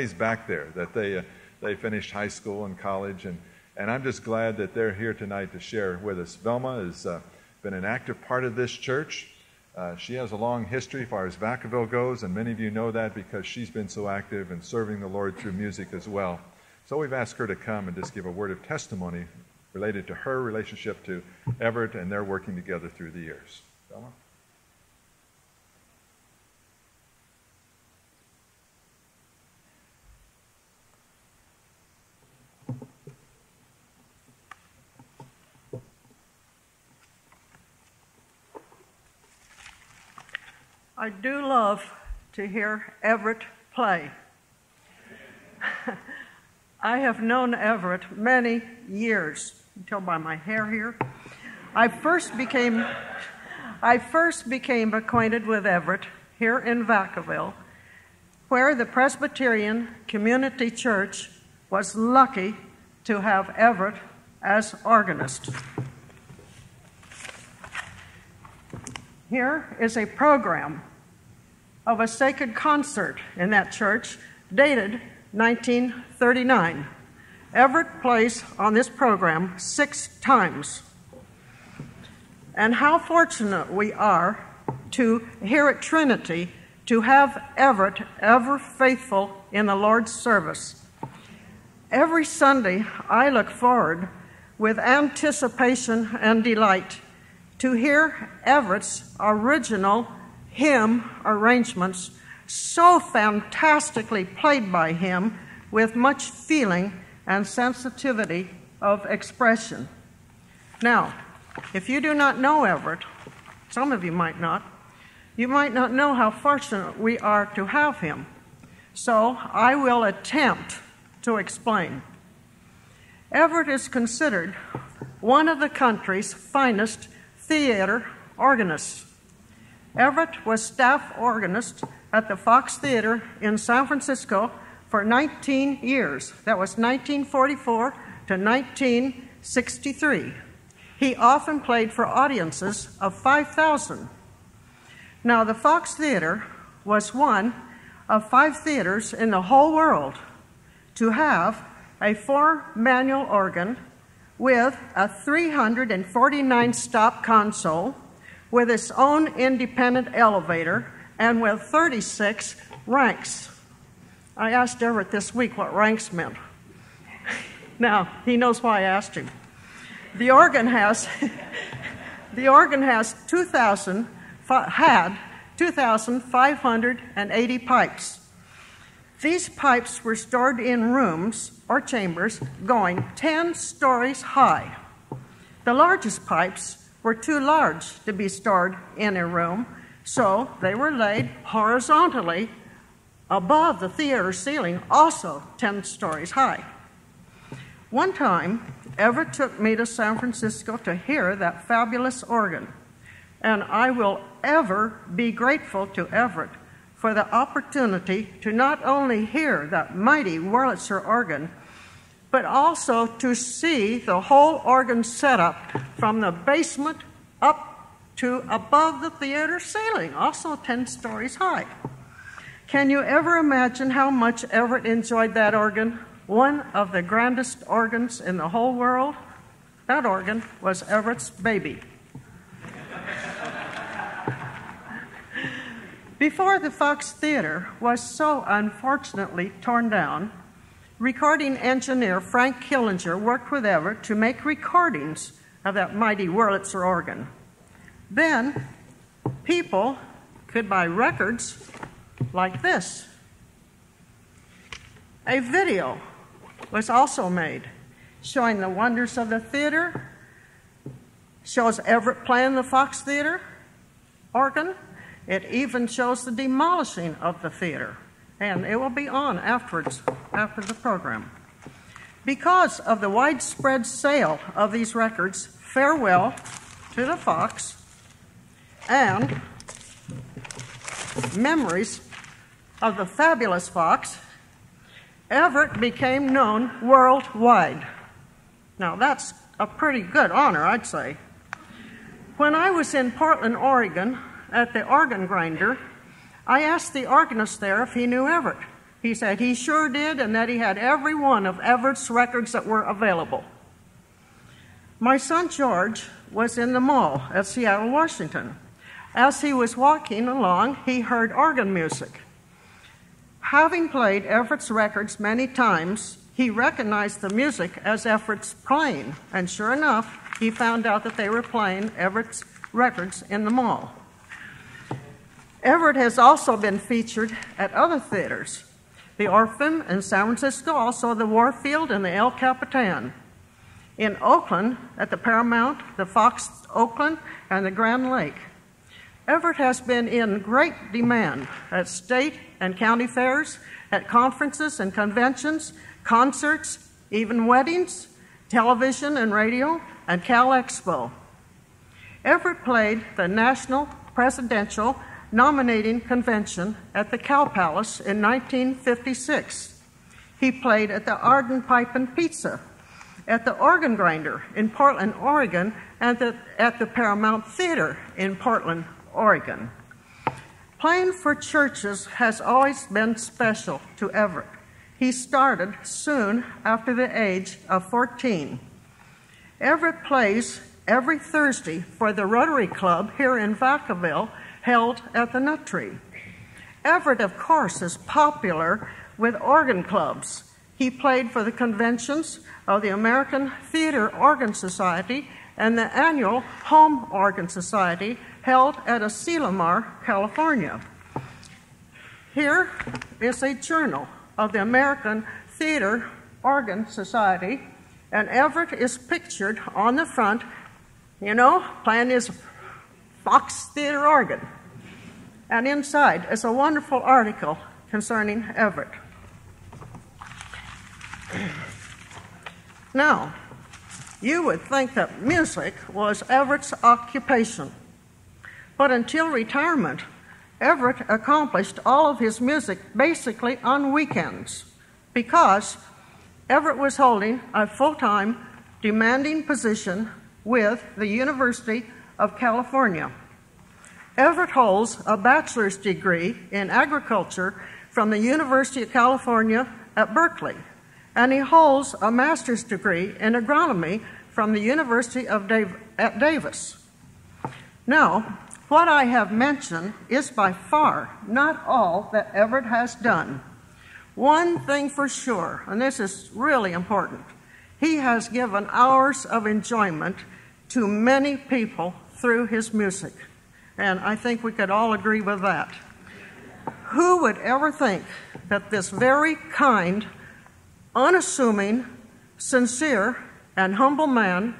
ways back there that they, uh, they finished high school and college, and, and I'm just glad that they're here tonight to share with us. Velma has uh, been an active part of this church. Uh, she has a long history as far as Vacaville goes, and many of you know that because she's been so active in serving the Lord through music as well. So we've asked her to come and just give a word of testimony related to her relationship to Everett and their working together through the years. Velma? I do love to hear Everett play. I have known Everett many years. You tell by my hair here. I first became I first became acquainted with Everett here in Vacaville, where the Presbyterian Community Church was lucky to have Everett as organist. Here is a program of a sacred concert in that church dated 1939. Everett plays on this program six times. And how fortunate we are to here at Trinity to have Everett ever faithful in the Lord's service. Every Sunday, I look forward with anticipation and delight to hear Everett's original hymn arrangements so fantastically played by him with much feeling and sensitivity of expression. Now, if you do not know Everett, some of you might not, you might not know how fortunate we are to have him. So I will attempt to explain. Everett is considered one of the country's finest theater organists. Everett was staff organist at the Fox Theater in San Francisco for 19 years. That was 1944 to 1963. He often played for audiences of 5,000. Now, the Fox Theater was one of five theaters in the whole world to have a four manual organ with a 349 stop console with its own independent elevator and with 36 ranks. I asked Everett this week what ranks meant. now, he knows why I asked him. The organ has the organ has 2000 had 2580 pipes. These pipes were stored in rooms or chambers going 10 stories high. The largest pipes were too large to be stored in a room, so they were laid horizontally above the theater ceiling, also 10 stories high. One time, Everett took me to San Francisco to hear that fabulous organ, and I will ever be grateful to Everett for the opportunity to not only hear that mighty Wurlitzer organ, but also to see the whole organ setup from the basement up to above the theater ceiling, also 10 stories high. Can you ever imagine how much Everett enjoyed that organ? One of the grandest organs in the whole world. That organ was Everett's baby. Before the Fox Theater was so unfortunately torn down, recording engineer Frank Killinger worked with Everett to make recordings of that mighty Wurlitzer organ. Then people could buy records like this. A video was also made showing the wonders of the theater, shows Everett playing the Fox Theater organ. It even shows the demolishing of the theater and it will be on afterwards, after the program. Because of the widespread sale of these records, farewell to the Fox and memories of the fabulous Fox, Everett became known worldwide. Now, that's a pretty good honor, I'd say. When I was in Portland, Oregon, at the organ grinder, I asked the organist there if he knew Everett, He said he sure did, and that he had every one of Everett's records that were available. My son George was in the mall at Seattle, Washington. As he was walking along, he heard organ music. Having played Everett's records many times, he recognized the music as Everett's playing, and sure enough, he found out that they were playing Everett's records in the mall. Everett has also been featured at other theaters the Orpheum in San Francisco, also the Warfield and the El Capitan. In Oakland, at the Paramount, the Fox Oakland, and the Grand Lake. Everett has been in great demand at state and county fairs, at conferences and conventions, concerts, even weddings, television and radio, and Cal Expo. Everett played the National Presidential Nominating Convention at the Cow Palace in 1956. He played at the Arden Pipe and Pizza, at the Organ Grinder in Portland, Oregon, and the, at the Paramount Theater in Portland, Oregon. Playing for churches has always been special to Everett. He started soon after the age of 14. Everett plays every Thursday for the Rotary Club here in Vacaville, held at the Nut Tree. Everett, of course, is popular with organ clubs. He played for the conventions of the American Theater Organ Society and the annual Home Organ Society held at Asilomar, California. Here is a journal of the American Theater Organ Society, and Everett is pictured on the front, you know, playing his Fox Theater organ. And inside is a wonderful article concerning Everett. Now, you would think that music was Everett's occupation. But until retirement, Everett accomplished all of his music basically on weekends because Everett was holding a full time, demanding position with the University of California. Everett holds a bachelor's degree in agriculture from the University of California at Berkeley, and he holds a master's degree in agronomy from the University of Dav- at Davis. Now, what I have mentioned is by far not all that Everett has done. One thing for sure, and this is really important, he has given hours of enjoyment to many people through his music. And I think we could all agree with that. Who would ever think that this very kind, unassuming, sincere, and humble man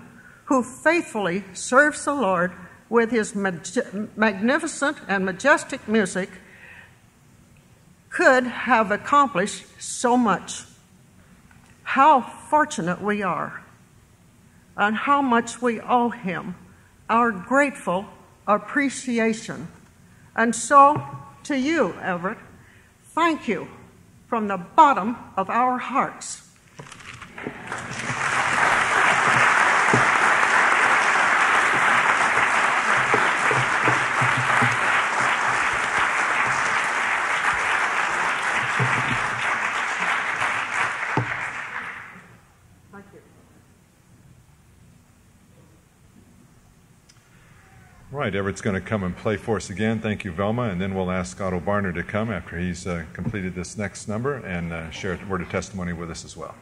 who faithfully serves the Lord with his magnificent and majestic music could have accomplished so much. How fortunate we are, and how much we owe him our grateful appreciation. And so, to you, Everett, thank you from the bottom of our hearts. Right, Everett's going to come and play for us again. Thank you, Velma. And then we'll ask Otto Barner to come after he's uh, completed this next number and uh, share a word of testimony with us as well.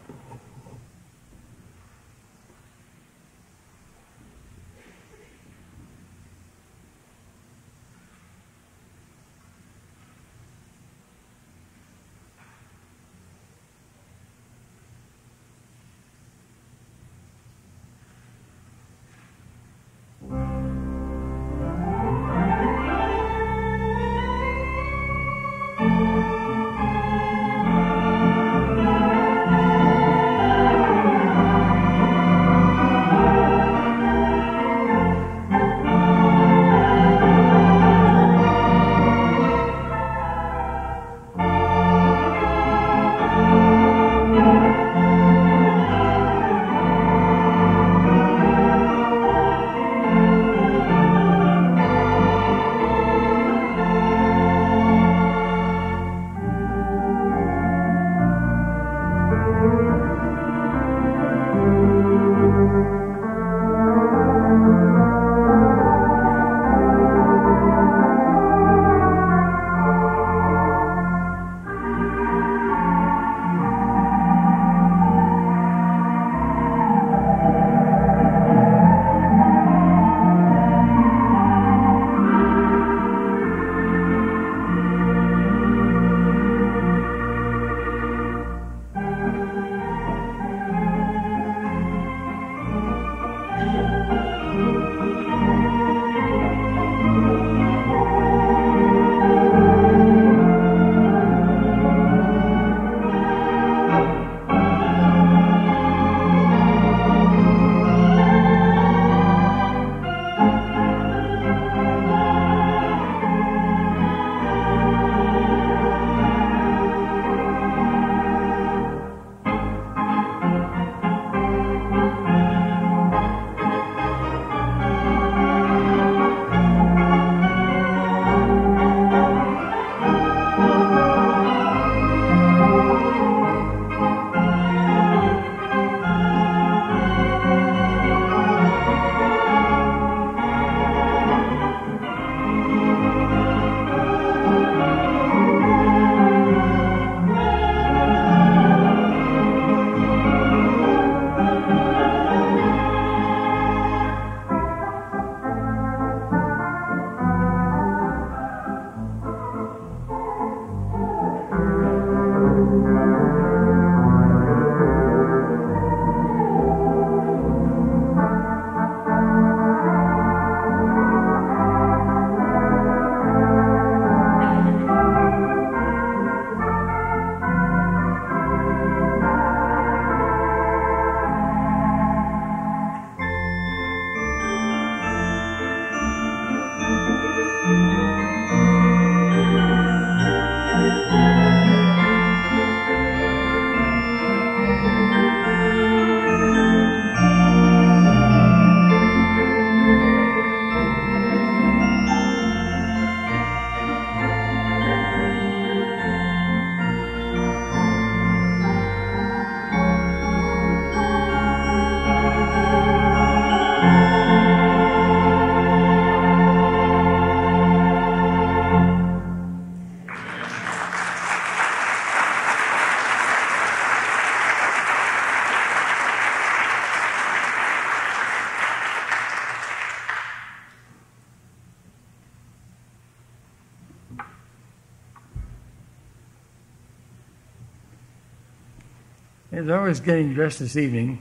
As I was getting dressed this evening,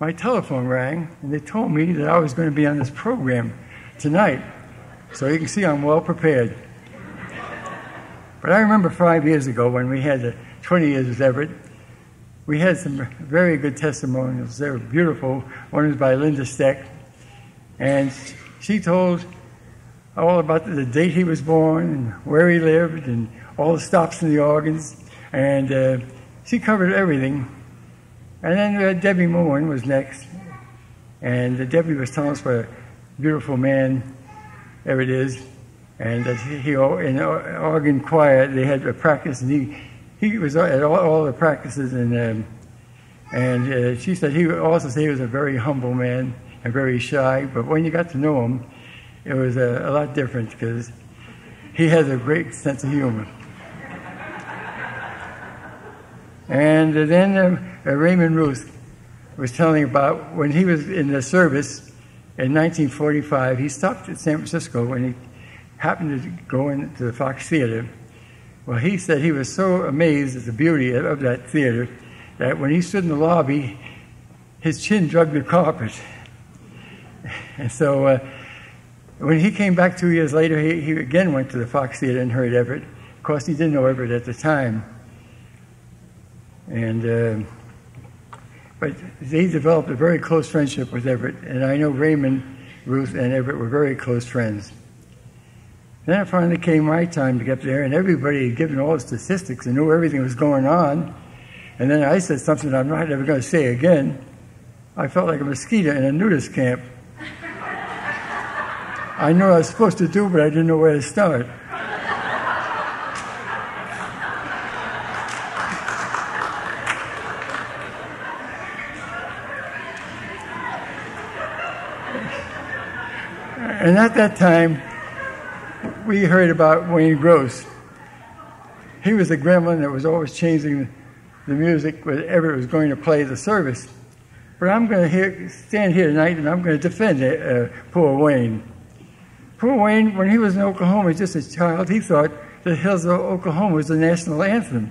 my telephone rang and they told me that I was going to be on this program tonight. So you can see I'm well prepared. But I remember five years ago when we had the 20 years with Everett, we had some very good testimonials. They were beautiful. One was by Linda Steck, and she told all about the date he was born and where he lived and all the stops in the organs, and uh, she covered everything. And then uh, Debbie Moore was next, and uh, Debbie was telling us what a beautiful man Everett is, and that he, he in organ choir they had a practice, and he he was at all, all the practices, and um, and uh, she said he would also said he was a very humble man and very shy, but when you got to know him, it was a, a lot different because he has a great sense of humor. And then uh, Raymond Ruth was telling about when he was in the service in 1945, he stopped at San Francisco and he happened to go into the Fox Theater. Well, he said he was so amazed at the beauty of that theater that when he stood in the lobby, his chin drug the carpet. And so uh, when he came back two years later, he, he again went to the Fox Theater and heard Everett. Of course, he didn't know Everett at the time. And uh, but they developed a very close friendship with Everett, and I know Raymond, Ruth, and Everett were very close friends. Then it finally came my time to get there, and everybody had given all the statistics and knew everything was going on. And then I said something I'm not ever going to say again. I felt like a mosquito in a nudist camp. I knew what I was supposed to do, but I didn't know where to start. And at that time, we heard about Wayne Gross. He was a gremlin that was always changing the music whenever it was going to play the service. But I'm going to hear, stand here tonight and I'm going to defend uh, poor Wayne. Poor Wayne, when he was in Oklahoma, just a child, he thought the Hills of Oklahoma was the national anthem.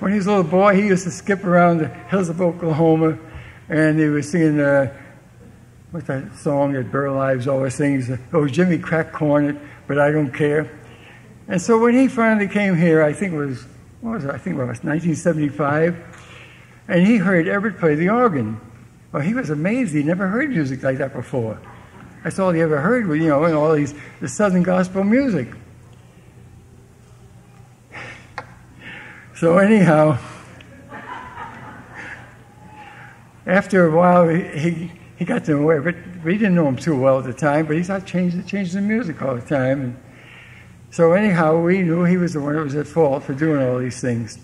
when he was a little boy, he used to skip around the hills of Oklahoma and he was singing. Uh, what's that song that Burl Ives always sings? Oh, Jimmy crack corn but I don't care. And so when he finally came here, I think it was, what was it? I think it was 1975, and he heard Everett play the organ. Well, he was amazed. He never heard music like that before. That's all he ever heard was, you know, and all these, the Southern gospel music. So anyhow, after a while, he, he got to know but we didn't know him too well at the time, but he started changing, changing the music all the time. And so anyhow, we knew he was the one that was at fault for doing all these things.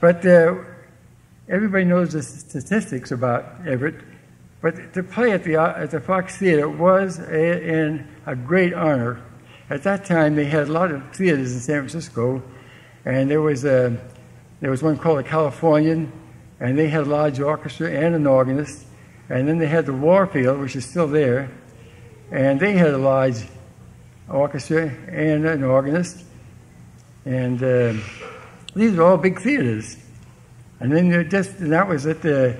But uh, everybody knows the statistics about Everett. But to play at the, at the Fox Theater was a, in a great honor. At that time, they had a lot of theaters in San Francisco, and there was, a, there was one called the Californian, and they had a large orchestra and an organist. And then they had the Warfield, which is still there, and they had a large orchestra and an organist. And uh, these are all big theaters. And then just and that was at the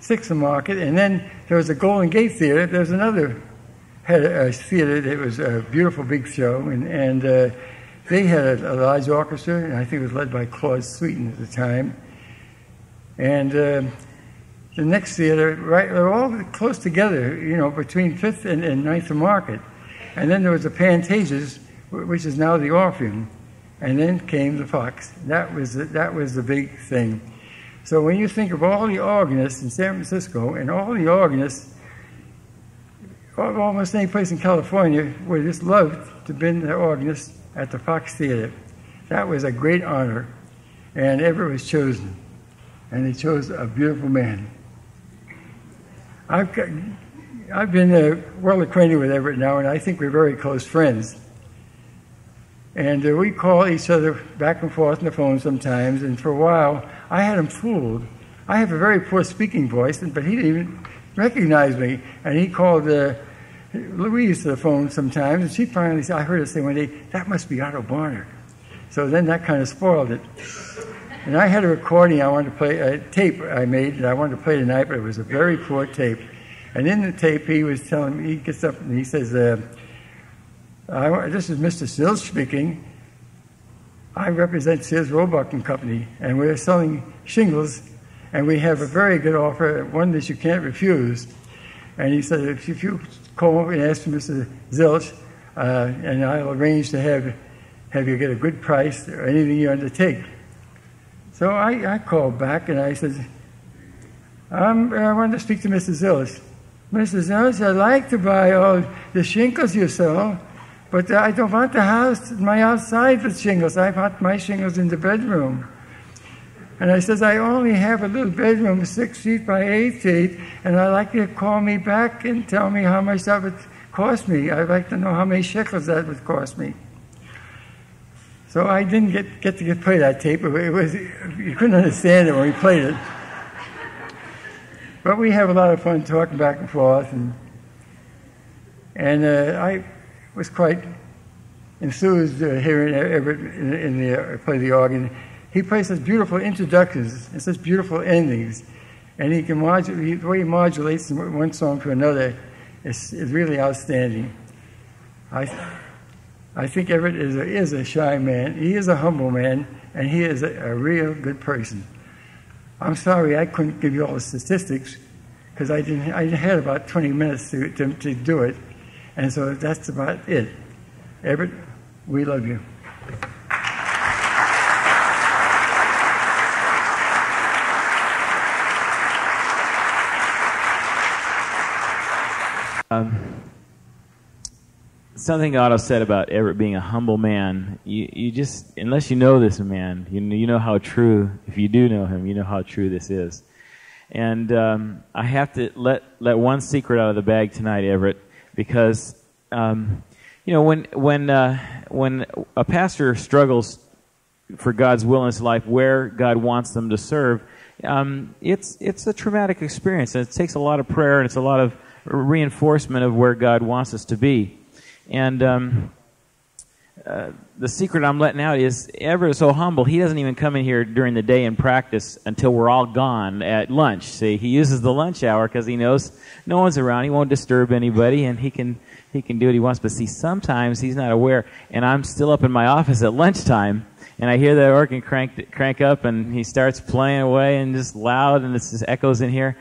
Sixth Market, and then there was the Golden Gate Theater. There was another had a, theater that was a beautiful big show, and, and uh, they had a, a, large orchestra, and I think it was led by Claude Sweeten at the time. And uh, the next theater, right, they're all close together, you know, between Fifth and, and Ninth and Market. And then there was the Pantages, which is now the Orpheum. And then came the Fox. That was the, that was the big thing. So when you think of all the organists in San Francisco and all the organists, almost any place in California would just love to be the organist at the Fox Theater. That was a great honor, and Everett was chosen and he chose a beautiful man. I've, got, I've been uh, well acquainted with Everett now, and I think we're very close friends. And uh, we call each other back and forth on the phone sometimes, and for a while, I had him fooled. I have a very poor speaking voice, but he didn't even recognize me. And he called uh, Louise to the phone sometimes, and she finally said, I heard her say one day, that must be Otto Barner. So then that kind of spoiled it. And I had a recording I wanted to play, a tape I made, and I wanted to play tonight, but it was a very poor tape. And in the tape, he was telling me, he gets up and he says, uh, I, This is Mr. Sills speaking. I represent Sears Roebuck and Company, and we're selling shingles, and we have a very good offer, one that you can't refuse. And he said, If you call and ask for Mr. Zilch, uh, and I'll arrange to have, have you get a good price or anything you undertake. So I, I called back and I said, I want to speak to Mrs. Zillis. Mrs. Zillis, I'd like to buy all the shingles you sell, but I don't want the house, my outside with shingles. I want my shingles in the bedroom. And I says, I only have a little bedroom, six feet by eight feet, and I'd like you to call me back and tell me how much that would cost me. I'd like to know how many shekels that would cost me. So I didn't get, get to play that tape. It was you couldn't understand it when we played it. But we have a lot of fun talking back and forth, and and uh, I was quite enthused uh, hearing Everett in, in the, uh, play the organ. He plays such beautiful introductions and such beautiful endings, and he can modulate the way he modulates from one song to another is, is really outstanding. I I think Everett is a, is a shy man. He is a humble man, and he is a, a real good person. I'm sorry I couldn't give you all the statistics because I didn't. I had about 20 minutes to, to, to do it, and so that's about it. Everett, we love you. Something Otto said about Everett being a humble man. You, you just, unless you know this man, you, you know how true, if you do know him, you know how true this is. And um, I have to let, let one secret out of the bag tonight, Everett, because, um, you know, when, when, uh, when a pastor struggles for God's will in his life, where God wants them to serve, um, it's, it's a traumatic experience. And it takes a lot of prayer and it's a lot of reinforcement of where God wants us to be. And um, uh, the secret I'm letting out is Everett is so humble, he doesn't even come in here during the day and practice until we're all gone at lunch. See, he uses the lunch hour because he knows no one's around. He won't disturb anybody, and he can he can do what he wants. But see, sometimes he's not aware, and I'm still up in my office at lunchtime, and I hear the organ crank crank up, and he starts playing away and just loud, and it just echoes in here.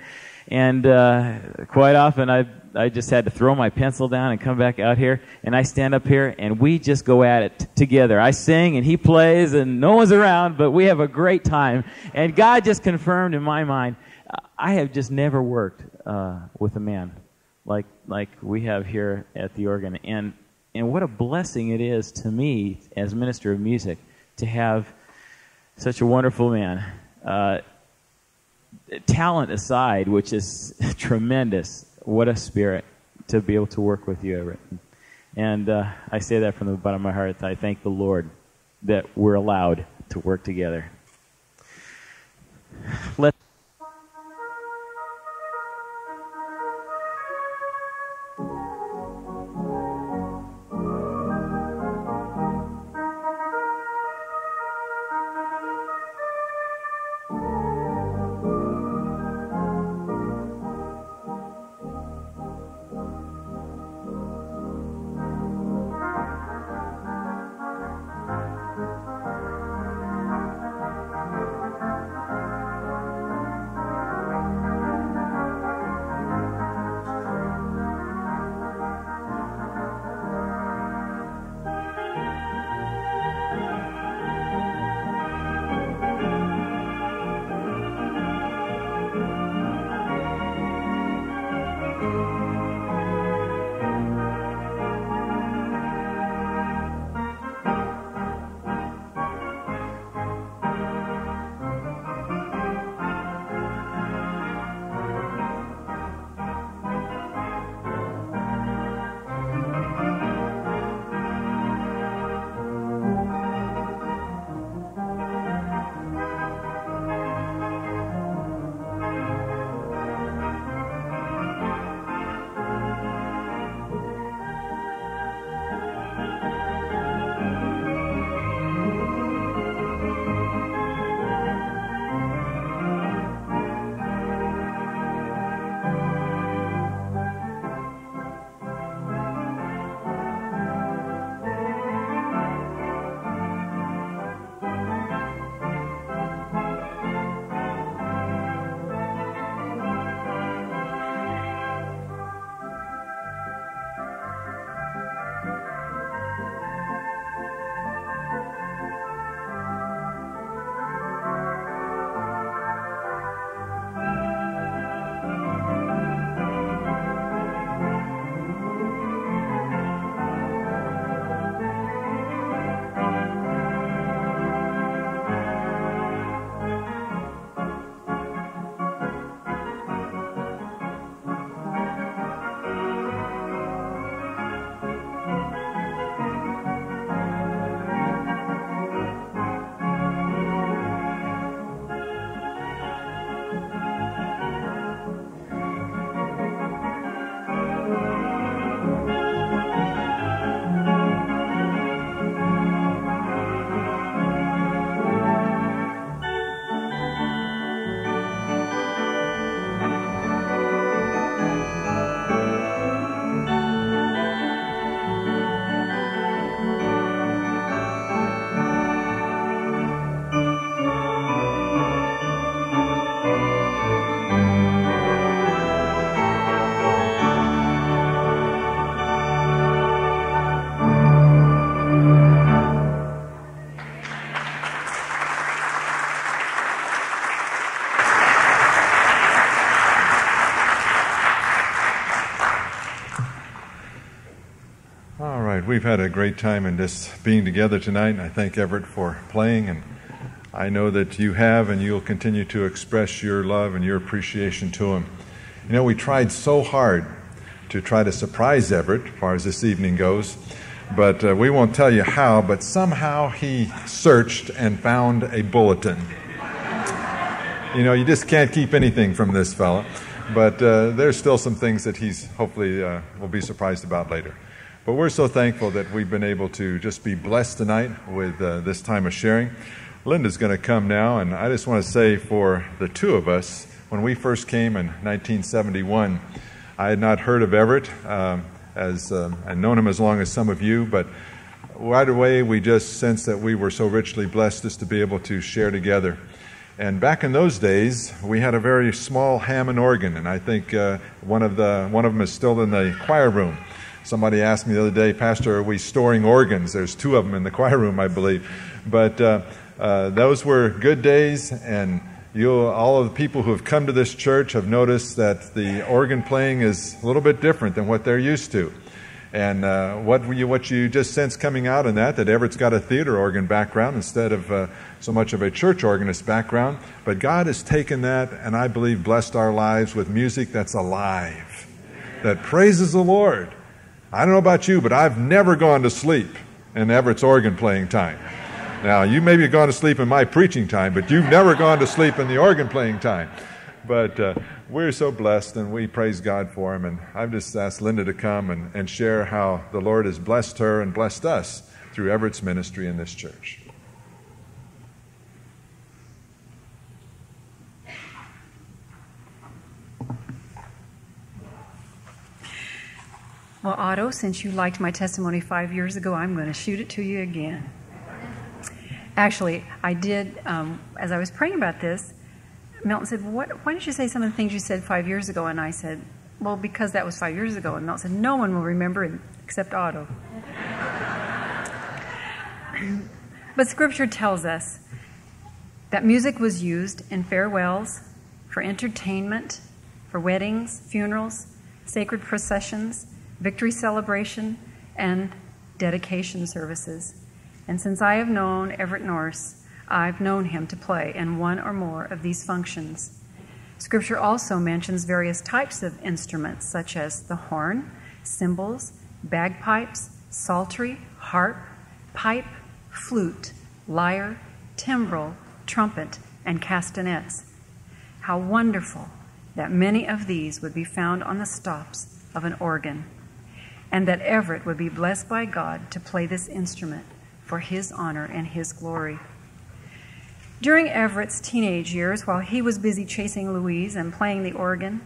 And uh, quite often, I I just had to throw my pencil down and come back out here, and I stand up here, and we just go at it t- together. I sing, and he plays, and no one's around, but we have a great time. And God just confirmed in my mind, I have just never worked uh, with a man like like we have here at the organ, and and what a blessing it is to me as minister of music to have such a wonderful man. Uh, talent aside, which is tremendous, what a spirit to be able to work with you, Everett. And uh, I say that from the bottom of my heart. I thank the Lord that we're allowed to work together. Let we've had a great time in this being together tonight, and I thank Everett for playing. And I know that you have, and you'll continue to express your love and your appreciation to him. You know, we tried so hard to try to surprise Everett, as far as this evening goes, but uh, we won't tell you how. But somehow he searched and found a bulletin. You know, you just can't keep anything from this fellow. But uh, there's still some things that he's hopefully uh, will be surprised about later. But we're so thankful that we've been able to just be blessed tonight with uh, this time of sharing. Linda's going to come now, and I just want to say for the two of us, when we first came in 1971, I had not heard of Everett, um, as um, I'd known him as long as some of you, but right away we just sensed that we were so richly blessed just to be able to share together. And back in those days, we had a very small Hammond organ, and I think uh, one of the one of them is still in the choir room. Somebody asked me the other day, Pastor, are we storing organs? There's two of them in the choir room, I believe. But uh, uh, those were good days, and all of the people who have come to this church have noticed that the organ playing is a little bit different than what they're used to. And uh, what, you, what you just sense coming out in that, that Everett's got a theater organ background instead of uh, so much of a church organist background. But God has taken that and I believe blessed our lives with music that's alive, that praises the Lord. I don't know about you, but I've never gone to sleep in Everett's organ playing time. Now, you may have gone to sleep in my preaching time, but you've never gone to sleep in the organ playing time. But uh, we're so blessed and we praise God for him. And I've just asked Linda to come and, and share how the Lord has blessed her and blessed us through Everett's ministry in this church. Well, Otto, since you liked my testimony five years ago, I'm going to shoot it to you again. Actually, I did, um, as I was praying about this, Milton said, well, what, Why didn't you say some of the things you said five years ago? And I said, Well, because that was five years ago. And Milton said, No one will remember it except Otto. but Scripture tells us that music was used in farewells, for entertainment, for weddings, funerals, sacred processions, victory celebration, and dedication services. And since I have known Everett Nourse, I've known him to play in one or more of these functions. Scripture also mentions various types of instruments, such as the horn, cymbals, bagpipes, psaltery, harp, pipe, flute, lyre, timbrel, trumpet, and castanets. How wonderful that many of these would be found on the stops of an organ and that Everett would be blessed by God to play this instrument for his honor and his glory. During Everett's teenage years, while he was busy chasing Louise and playing the organ,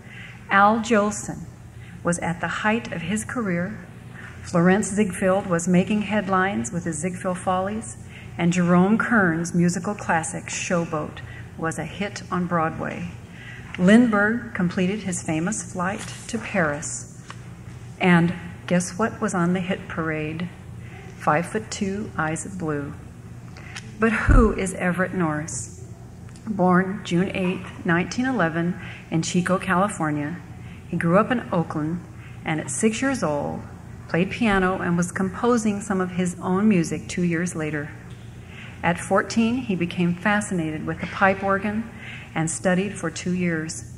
Al Jolson was at the height of his career. Florence Ziegfeld was making headlines with his Ziegfeld Follies, and Jerome Kern's musical classic Showboat was a hit on Broadway. Lindbergh completed his famous flight to Paris, and Guess what was on the hit parade? Five foot two, eyes of blue. But who is Everett Nourse? Born June 8, 1911, in Chico, California, he grew up in Oakland and at six years old played piano and was composing some of his own music two years later. At 14, he became fascinated with the pipe organ and studied for two years.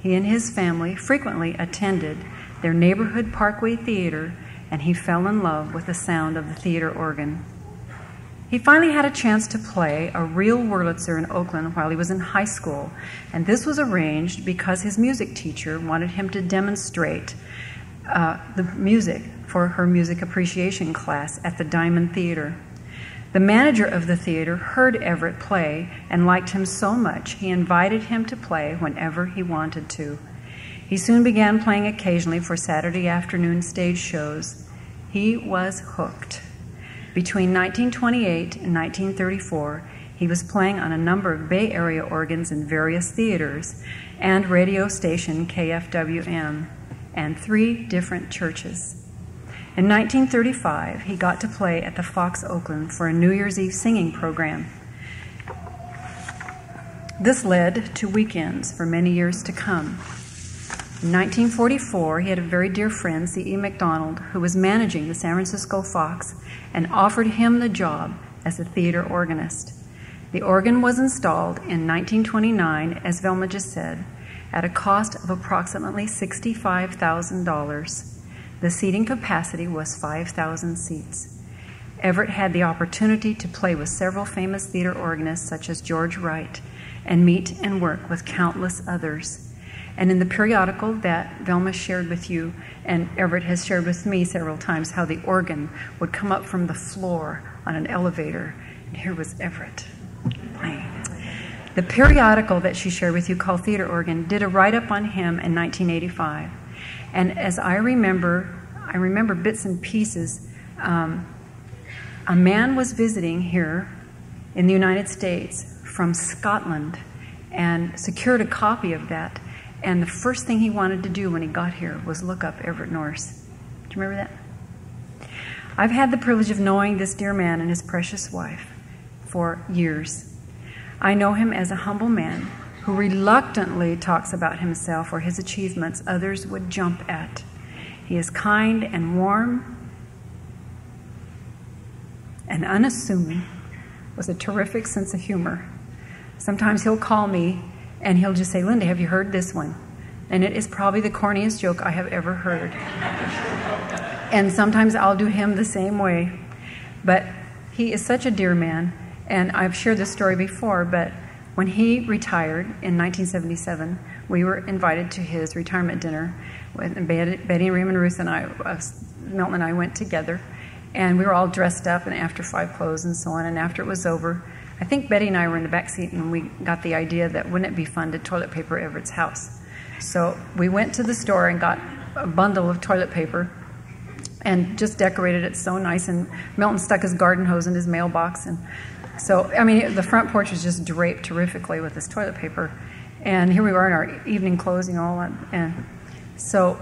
He and his family frequently attended their neighborhood Parkway Theater, and he fell in love with the sound of the theater organ. He finally had a chance to play a real Wurlitzer in Oakland while he was in high school, and this was arranged because his music teacher wanted him to demonstrate uh, the music for her music appreciation class at the Diamond Theater. The manager of the theater heard Everett play and liked him so much he invited him to play whenever he wanted to. He soon began playing occasionally for Saturday afternoon stage shows. He was hooked. Between 1928 and 1934, he was playing on a number of Bay Area organs in various theaters and radio station KFWM and three different churches. In 1935, he got to play at the Fox Oakland for a New Year's Eve singing program. This led to weekends for many years to come. In 1944, he had a very dear friend, C.E. MacDonald, who was managing the San Francisco Fox and offered him the job as a theater organist. The organ was installed in 1929, as Velma just said, at a cost of approximately $65,000. The seating capacity was 5,000 seats. Everett had the opportunity to play with several famous theater organists, such as George Wright, and meet and work with countless others. And in the periodical that Velma shared with you, and Everett has shared with me several times, how the organ would come up from the floor on an elevator. And here was Everett playing. The periodical that she shared with you, called Theater Organ, did a write up on him in 1985. And as I remember, I remember bits and pieces. Um, a man was visiting here in the United States from Scotland and secured a copy of that and the first thing he wanted to do when he got here was look up Everett Nourse. Do you remember that? I've had the privilege of knowing this dear man and his precious wife for years. I know him as a humble man who reluctantly talks about himself or his achievements others would jump at. He is kind and warm and unassuming with a terrific sense of humor. Sometimes he'll call me and he'll just say, Linda, have you heard this one? And it is probably the corniest joke I have ever heard. and sometimes I'll do him the same way. But he is such a dear man, and I've shared this story before, but when he retired in 1977, we were invited to his retirement dinner. Betty, Betty Raymond Ruth and I, uh, Milton and I went together, and we were all dressed up in after five clothes and so on. And after it was over, I think Betty and I were in the back seat and we got the idea that wouldn't it be fun to toilet paper Everett's house? So we went to the store and got a bundle of toilet paper and just decorated it so nice. And Milton stuck his garden hose in his mailbox. And so, I mean, the front porch was just draped terrifically with this toilet paper. And here we were in our evening clothes, you know, and, and so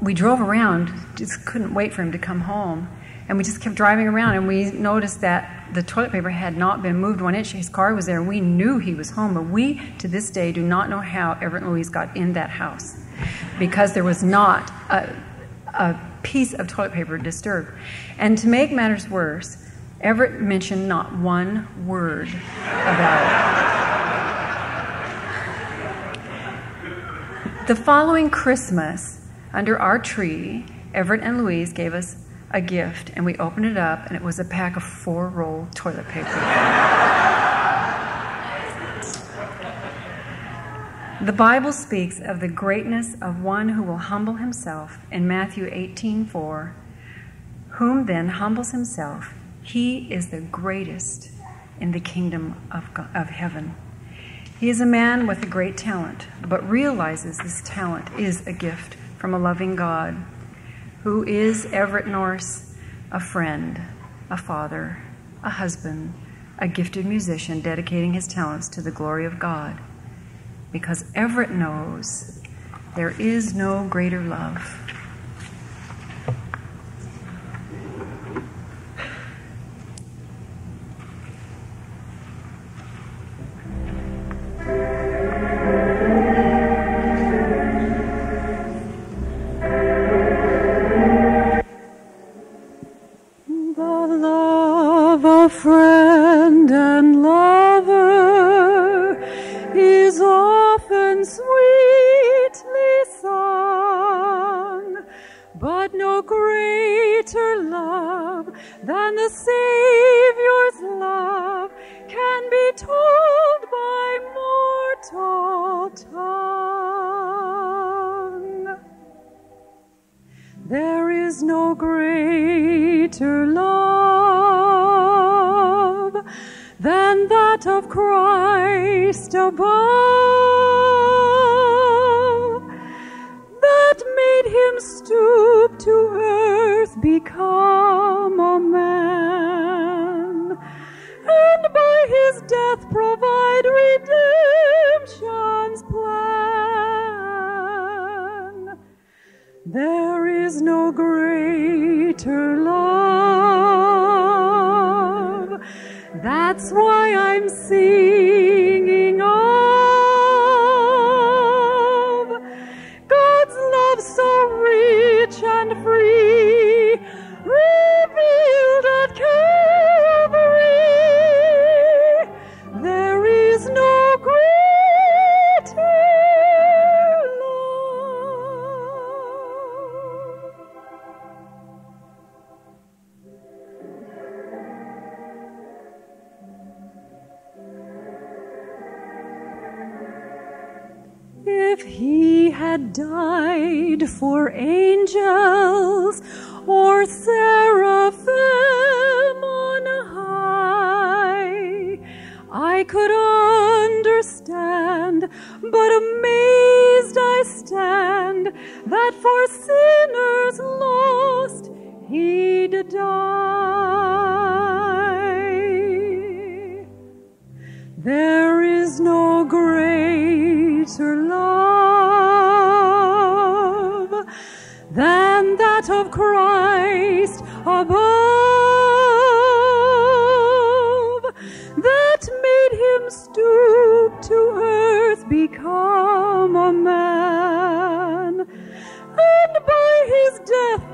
we drove around, just couldn't wait for him to come home. And we just kept driving around, and we noticed that the toilet paper had not been moved one inch. His car was there, we knew he was home. But we, to this day, do not know how Everett and Louise got in that house because there was not a, a piece of toilet paper disturbed. And to make matters worse, Everett mentioned not one word about it. The following Christmas, under our tree, Everett and Louise gave us a gift, and we opened it up, and it was a pack of four roll toilet paper. the Bible speaks of the greatness of one who will humble himself in Matthew 18:4. Whom then humbles himself, he is the greatest in the kingdom of, God, of heaven. He is a man with a great talent, but realizes this talent is a gift from a loving God who is Everett Nourse, a friend, a father, a husband, a gifted musician dedicating his talents to the glory of God. Because Everett knows there is no greater love. Christ above that made him stoop to earth, become a man, and by his death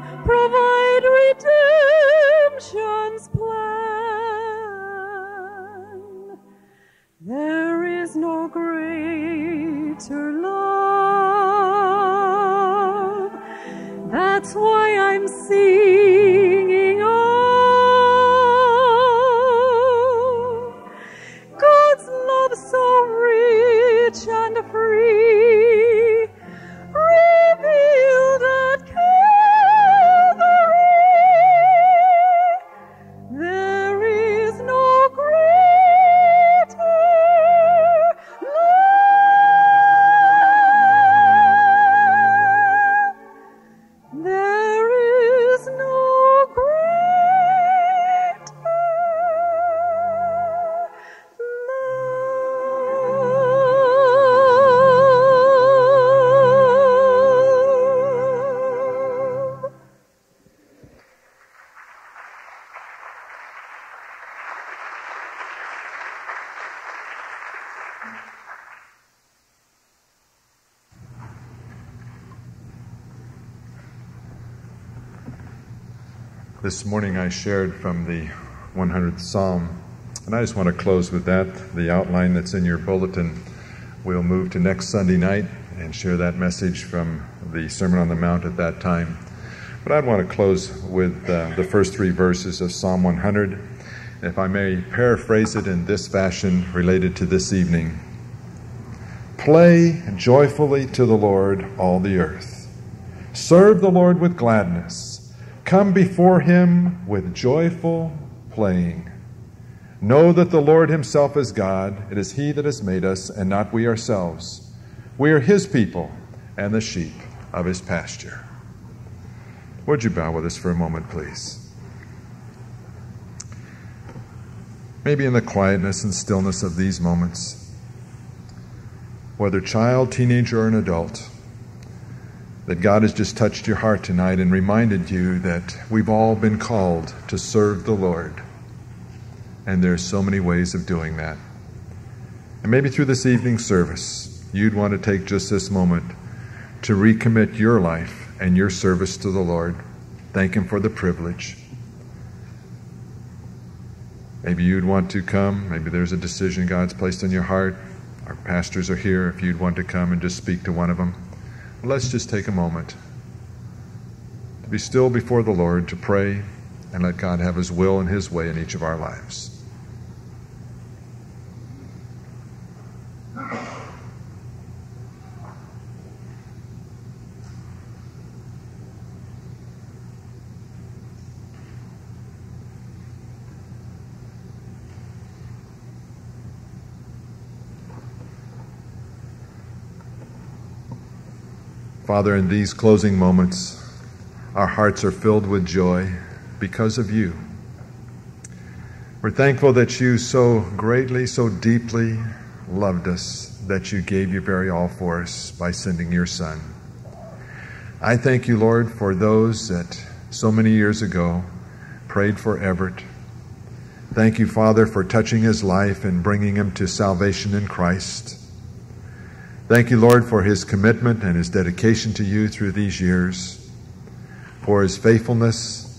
This morning I shared from the 100th Psalm, and I just want to close with that. The outline that's in your bulletin. We'll move to next Sunday night and share that message from the Sermon on the Mount at that time. But I'd want to close with uh, the first three verses of Psalm 100. If I may paraphrase it in this fashion related to this evening Play joyfully to the Lord, all the earth. Serve the Lord with gladness. Come before him with joyful playing. Know that the Lord himself is God. It is he that has made us, and not we ourselves. We are his people and the sheep of his pasture. Would you bow with us for a moment, please? Maybe in the quietness and stillness of these moments, whether child, teenager, or an adult, that God has just touched your heart tonight and reminded you that we've all been called to serve the Lord. And there are so many ways of doing that. And maybe through this evening service, you'd want to take just this moment to recommit your life and your service to the Lord. Thank Him for the privilege. Maybe you'd want to come. Maybe there's a decision God's placed on your heart. Our pastors are here if you'd want to come and just speak to one of them. Let's just take a moment to be still before the Lord, to pray, and let God have His will and His way in each of our lives. Father, in these closing moments, our hearts are filled with joy because of you. We're thankful that you so greatly, so deeply loved us that you gave your very all for us by sending your Son. I thank you, Lord, for those that so many years ago prayed for Everett. Thank you, Father, for touching his life and bringing him to salvation in Christ. Thank you, Lord, for his commitment and his dedication to you through these years, for his faithfulness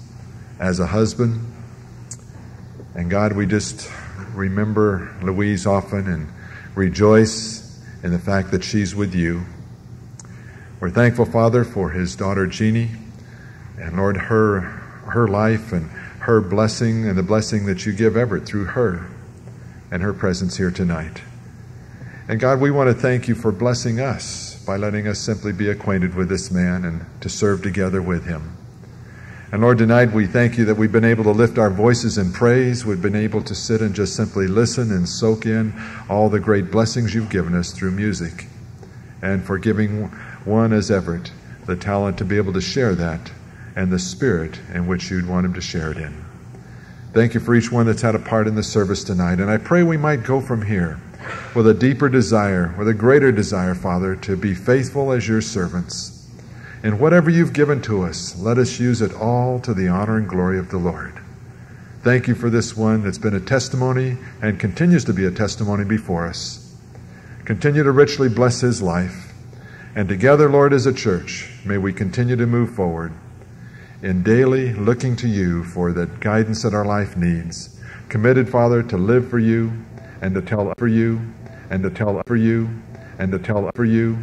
as a husband. And God, we just remember Louise often and rejoice in the fact that she's with you. We're thankful, Father, for his daughter Jeannie, and Lord, her her life and her blessing and the blessing that you give Everett through her and her presence here tonight. And God, we want to thank you for blessing us by letting us simply be acquainted with this man and to serve together with him. And Lord, tonight we thank you that we've been able to lift our voices in praise. We've been able to sit and just simply listen and soak in all the great blessings you've given us through music. And for giving one as Everett the talent to be able to share that and the spirit in which you'd want him to share it in. Thank you for each one that's had a part in the service tonight. And I pray we might go from here with a deeper desire, with a greater desire, Father, to be faithful as your servants. And whatever you've given to us, let us use it all to the honor and glory of the Lord. Thank you for this one that's been a testimony and continues to be a testimony before us. Continue to richly bless his life. And together, Lord, as a church, may we continue to move forward in daily looking to you for the guidance that our life needs. Committed, Father, to live for you and to tell for you and to tell for you and to tell for you